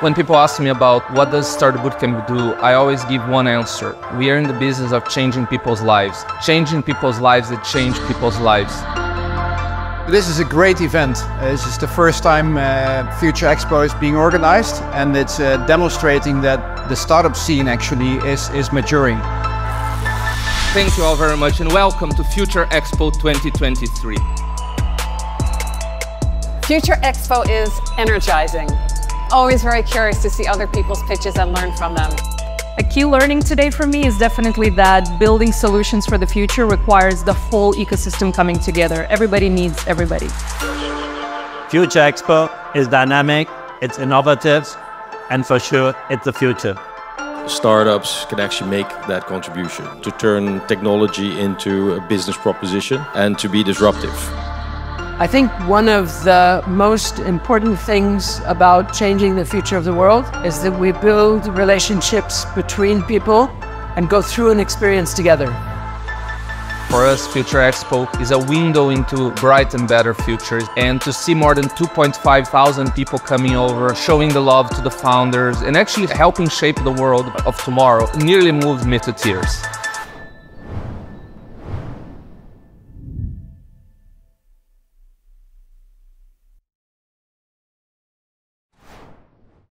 When people ask me about what does Startupbootcamp do, I always give one answer. We are in the business of changing people's lives. Changing people's lives that change people's lives. This is a great event. Uh, this is the first time uh, FUTRXPO is being organized and it's uh, demonstrating that the startup scene actually is, is maturing. Thank you all very much and welcome to FUTRXPO 2023. FUTRXPO is energizing. Always very curious to see other people's pitches and learn from them. A key learning today for me is definitely that building solutions for the future requires the whole ecosystem coming together. Everybody needs everybody. FUTRXPO is dynamic, it's innovative, and for sure, it's the future. Startups can actually make that contribution to turn technology into a business proposition and to be disruptive. I think one of the most important things about changing the future of the world is that we build relationships between people and go through an experience together. For us, FUTRXPO is a window into bright and better futures and to see more than 2.5 thousand people coming over, showing the love to the founders and actually helping shape the world of tomorrow nearly moves me to tears.